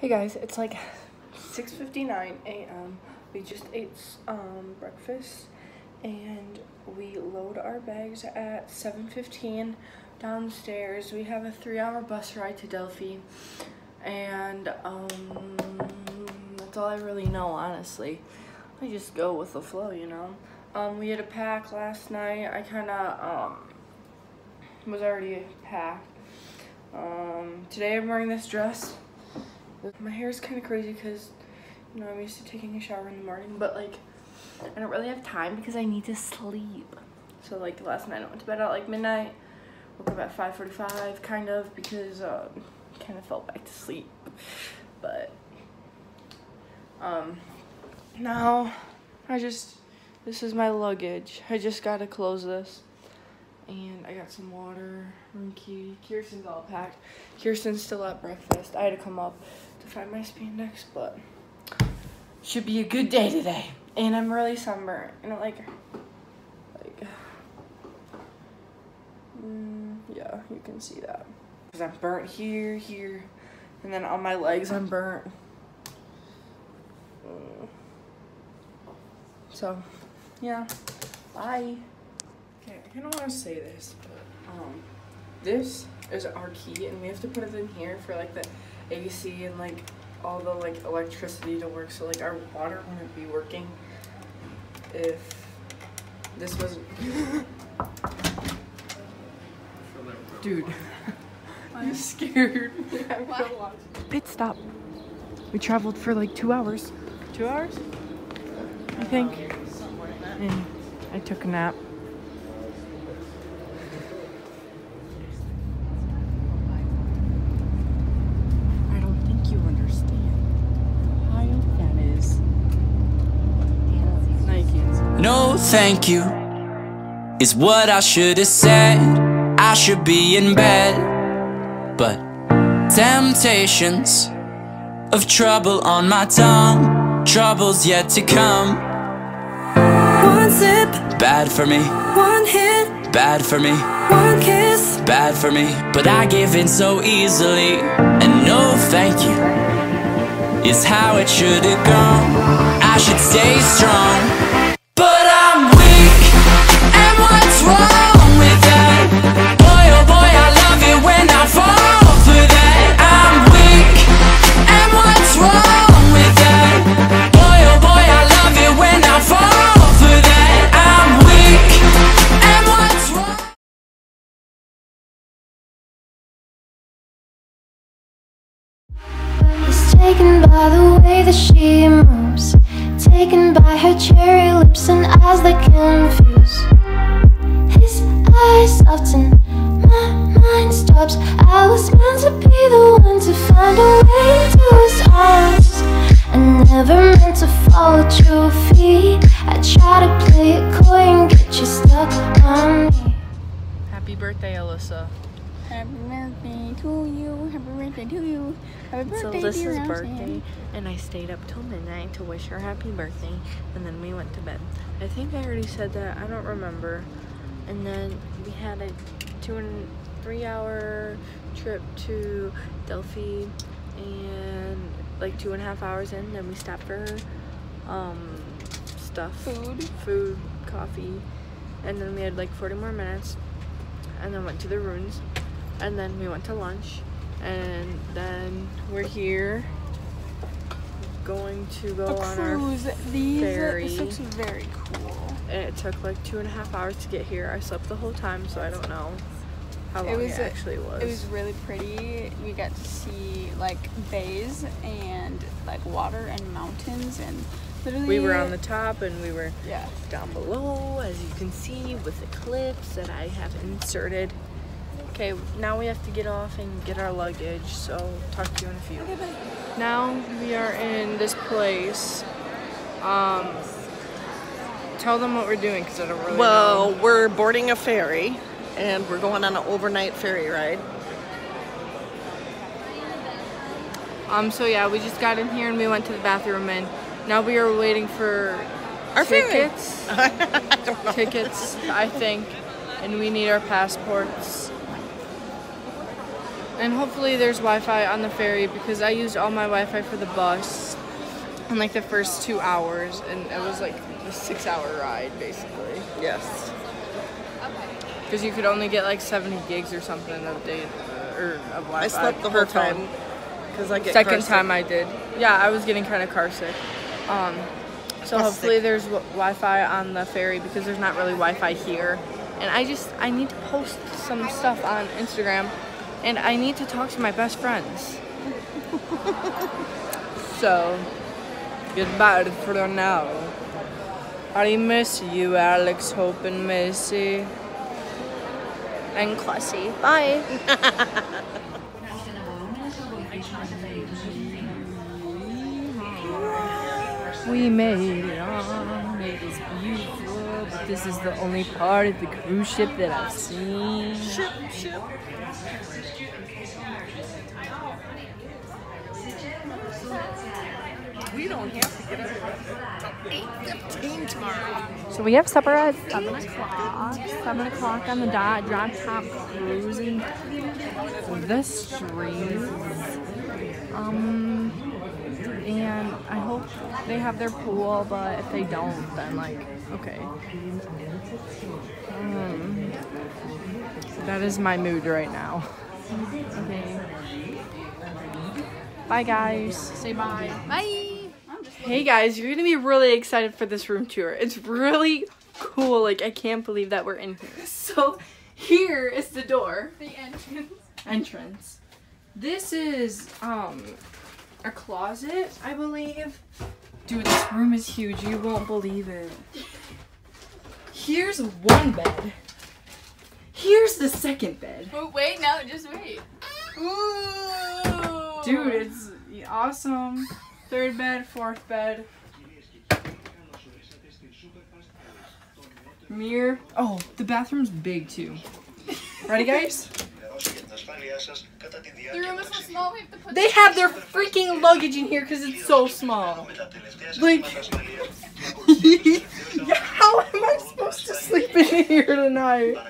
Hey guys, it's like 6:59 a.m. We just ate um, breakfast and we load our bags at 7:15 downstairs. We have a 3-hour bus ride to Delphi. And um that's all I really know, honestly. I just go with the flow, you know. Um we had a pack last night. I kind of um was already packed. Um today I'm wearing this dress my hair is kind of crazy because, you know, I'm used to taking a shower in the morning, but like, I don't really have time because I need to sleep. So like last night I went to bed at like midnight, woke up at 5.45 kind of because um, kind of fell back to sleep. But um, now I just, this is my luggage. I just got to close this. And I got some water, room key. Kirsten's all packed. Kirsten's still at breakfast. I had to come up to find my spandex, but should be a good day today. And I'm really sunburned. And I like, like, mm, yeah, you can see that. Because I'm burnt here, here, and then on my legs I'm burnt. Mm. So, yeah, bye. Okay, I kind of want to say this, but um, this is our key, and we have to put it in here for like the AC and like all the like electricity to work. So like our water wouldn't be working if this wasn't. Dude, I'm scared. Pit stop. We traveled for like two hours. Two hours? I think. And I took a nap. Thank you is what I should have said. I should be in bed, but temptations of trouble on my tongue, troubles yet to come. One sip, Bad for me, one hit, bad for me, one kiss. bad for me. But I give in so easily, and no thank you is how it should have gone. I should stay strong. Cherry lips and eyes that confuse. His eyes soften, my mind stops. I was meant to be the one to find a way into his arms. I never meant to fall at your feet. I try to play it coy and get you stuck on me. Happy birthday, Alyssa. Happy birthday to you. Happy birthday to you. Happy birthday, So this is birthday, and I stayed up till midnight to wish her happy birthday, and then we went to bed. I think I already said that. I don't remember. And then we had a two and three hour trip to Delphi, and like two and a half hours in, then we stopped for um stuff, Food. food, coffee, and then we had like 40 more minutes, and then went to the ruins, and then we went to lunch, and then we're here going to go on our These uh, ferry. this looks very cool. and it took like two and a half hours to get here. I slept the whole time, so I don't know how long It it, was a- actually was. It was really pretty. We got to see like bays and like water and mountains and literally we were on the top and we were yeah. down below, as you can see, with the clips that I have inserted. Okay, now we have to get off and get our luggage, so talk to you in a few. Okay, Now we are in this place. Um, tell them what we're doing because I don't really Well, know. we're boarding a ferry and we're going on an overnight ferry ride. Um, so yeah, we just got in here and we went to the bathroom and now we are waiting for Our ferry. tickets. tickets, I think, and we need our passports. And hopefully there's Wi-Fi on the ferry because I used all my Wi-Fi for the bus in like the first two hours, and it was like a six-hour ride basically. Yes. Okay. Because you could only get like 70 gigs or something of data or of Wi-Fi. I slept the whole time because I get Second time I did. Yeah, I was getting kind of car sick. Um, so Car hopefully sick. there's Wi-Fi on the ferry because there's not really Wi-Fi here. And I just I need to post some stuff on Instagram, and I need to talk to my best friends. so goodbye for now. I miss you, Alex, Hope, and Missy. And Classy. Bye. We made it on. It is beautiful, this is the only part of the cruise ship that I've seen. Ship, ship. We don't have to get up at 8.15 tomorrow. So we have supper at seven o'clock. Seven o'clock on the dot. Drop top cruising the streets. Um, and I hope they have their pool, but if they don't, then like, okay. Um, that is my mood right now. Okay. Bye, guys. Say bye. Bye. I'm just Hey guys, you're gonna be really excited for this room tour. It's really cool. Like I can't believe that we're in here. So here is the door the entrance. entrance. This is um a closet, I believe. Dude, this room is huge. You won't believe it. Here's one bed. Here's the second bed. Oh wait, no, just wait. Ooh. Dude, it's awesome. Third bed, fourth bed. Mirror. Oh, the bathroom's big too. Ready, guys? The room is so small. We have to put. They have their freaking luggage in here because it's so small. Like, how am I supposed to sleep in here tonight?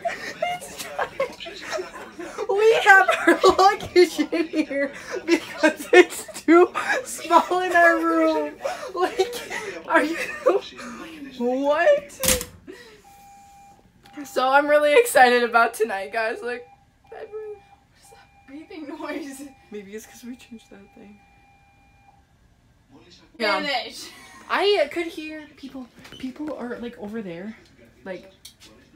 We have our luggage in here because it's too small in our room. Like, are you what? So I'm really excited about tonight, guys. Like, bedroom. What is that beeping noise. maybe it's because we changed that thing. Finish. I could hear people. People are like over there, like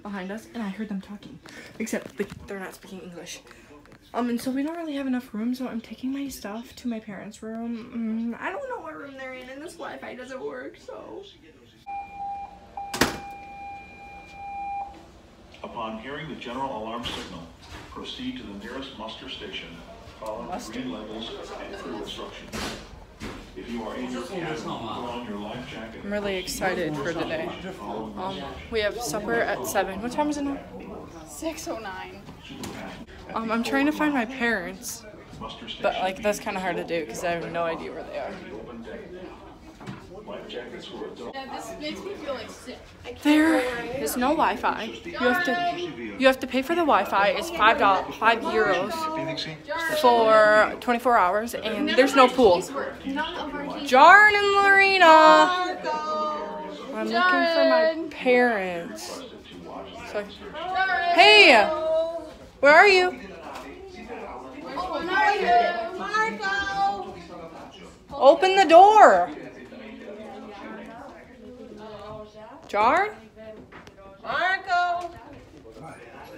behind us, and I heard them talking. Except they, they're not speaking English. Um, and so we don't really have enough room, so I'm taking my stuff to my parents' room. Mm, I don't know what room they're in, and this Wi-Fi doesn't work, so. Upon hearing the general alarm signal, proceed to the nearest muster station, following the green labels and crew instructions. If you are in your cabin, put on your life jacket. I'm really excited for today. Um, we have supper at seven. What time is it now? 609. Um, I'm trying to find my parents, but like that's kind of hard to do because I have no idea where they are. There is no Wi-Fi. You have to you have to pay for the Wi-Fi. It's five dollars, five euros for 24 hours, and there's no pool. Jarn and Lorena. I'm looking for my parents. So, hey, where are you? Open the door. Jarn? Marco!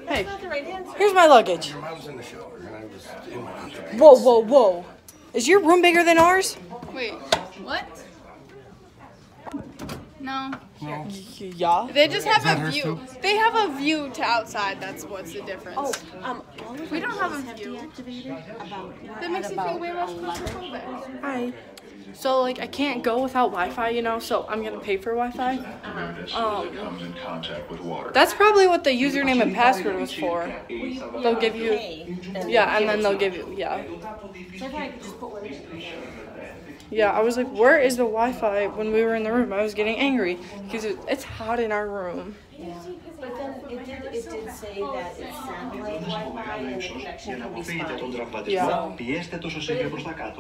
Hey, Not the right answer. here's my luggage. I was in the shower and I was in my underpants. Whoa, whoa, whoa. Is your room bigger than ours? Wait, what? No. Yeah. They just have a view. too? They have a view to outside. That's what's the difference. Oh, um, all of we don't have a view. deactivated about That makes me feel way less claustrophobic. Hi. So like I can't go without Wi-Fi, you know. So I'm gonna pay for Wi-Fi. Um, Comes in contact with water. that's probably what the username and password was for. They'll give you, yeah, and then they'll give you, yeah. Yeah, I was like, where is the Wi-Fi when we were in the room? I was getting angry because it, it's hot in our room. Yeah. But then it did, it did say that Wi-Fi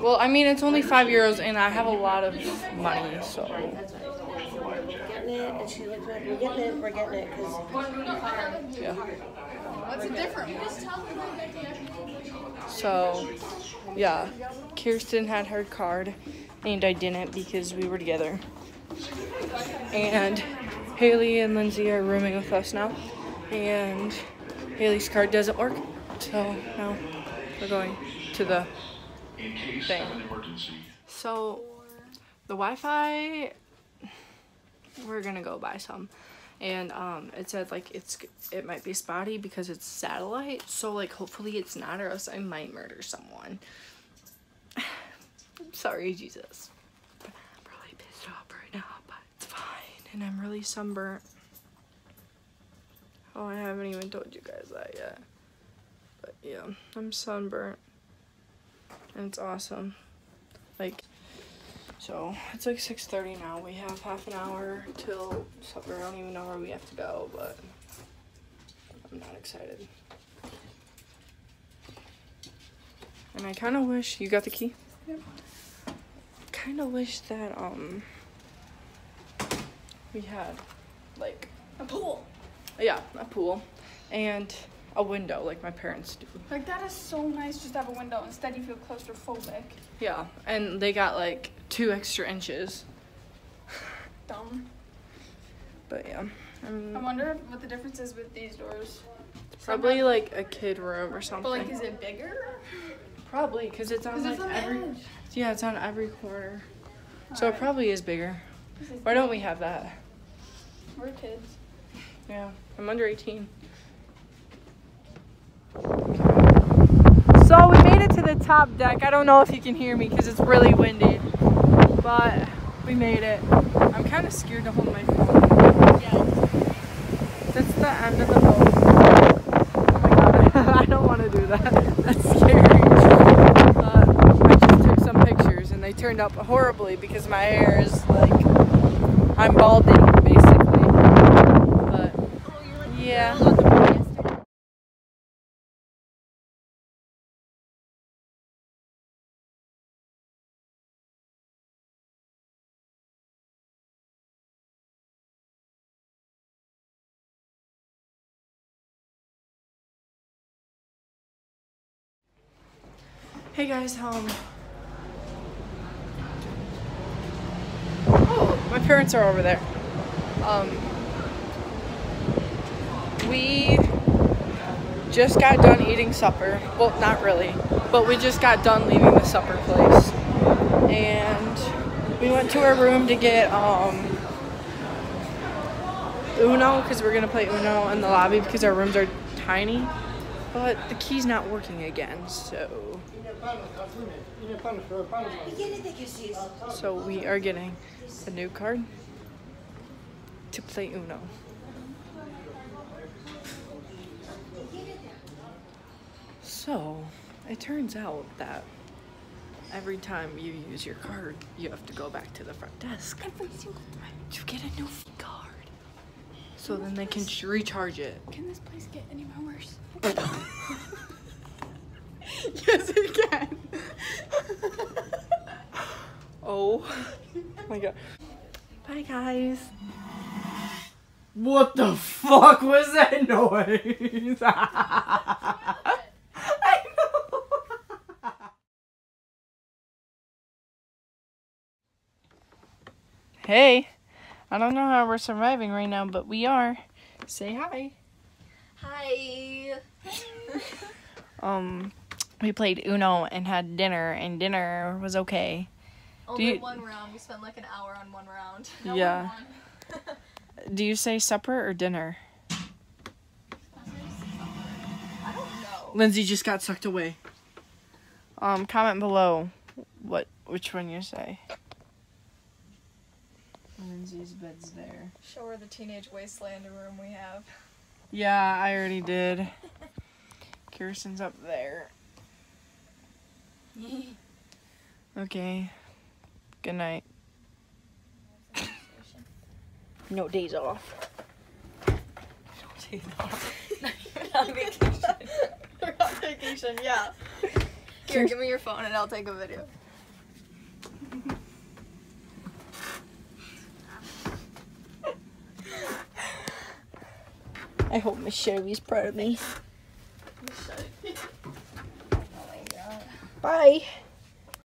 Well, I mean, it's only five euros and I have a lot of money, so. We're getting it, and we're getting it, we're getting it, because... Yeah. What's the difference? So, yeah, Kirsten had her card, and I didn't because we were together. And Haley and Lindsay are rooming with us now, and Haley's card doesn't work, so now we're going to the In case Thing. of an emergency, So, the Wi-Fi, we're gonna go buy some, and um, it said like it's it might be spotty because it's satellite. So like hopefully it's not, or else I might murder someone. I'm sorry, Jesus. I'm really pissed off right now, but it's fine, and I'm really sunburnt. Oh, I haven't even told you guys that yet. But yeah, I'm sunburnt, and it's awesome. Like. So it's like 6:30 now. We have half an hour till supper. I don't even know where we have to go, but I'm not excited. And I kind of wish you got the key. Yep. Kind of wish that um we had like A pool. yeah a pool and a window like my parents do. Like that is so nice just to have a window. Instead you feel claustrophobic. Yeah, and they got like two extra inches. Dumb. But yeah, I wonder what the difference is with these doors. Probably like a kid room or something. But like, is it bigger? Probably because it's on 'Cause like it's on every. edge. Yeah, it's on every corner. So it probably is bigger. Is Why don't we have that? We're kids. Yeah, I'm under 18. So we made it to the top deck. I don't know if you can hear me because it's really windy, but we made it. I'm kind of scared to hold my phone. That's the end of the boat. Oh my god, I don't want to do that. That's scary. But I just took some pictures and they turned out horribly because my hair is like I'm balding basically. But yeah. Hey guys, home. Oh, my parents are over there. Um. We just got done eating supper. Well, not really, but we just got done leaving the supper place. And we went to our room to get, um. Uno, because we're gonna play Uno in the lobby because our rooms are tiny. But the key's not working again, so. So we are getting a new card to play Uno. So it turns out that every time you use your card, you have to go back to the front desk. Every single time. To get a new. So then they can ch- recharge it. Can this place get any more worse? yes, it can. oh my god. Bye, guys. What the fuck was that noise? I know. Hey, I don't know how we're surviving right now, but we are. Say hi. Hi. Um, we played Uno and had dinner, and dinner was okay. Only you- one round. We spent like an hour on one round. Yeah. Do you say supper or dinner? I don't know. Lindsay just got sucked away. Um, comment below what which one you say. Lindsay's bed's there. Show her the teenage wasteland room we have. Yeah, I already did. Kirsten's up there. okay. Good night. No days off. No days off. on vacation. We're on vacation, yeah. Here, give me your phone and I'll take a video. I hope Miss Sherry's proud of me. Bye.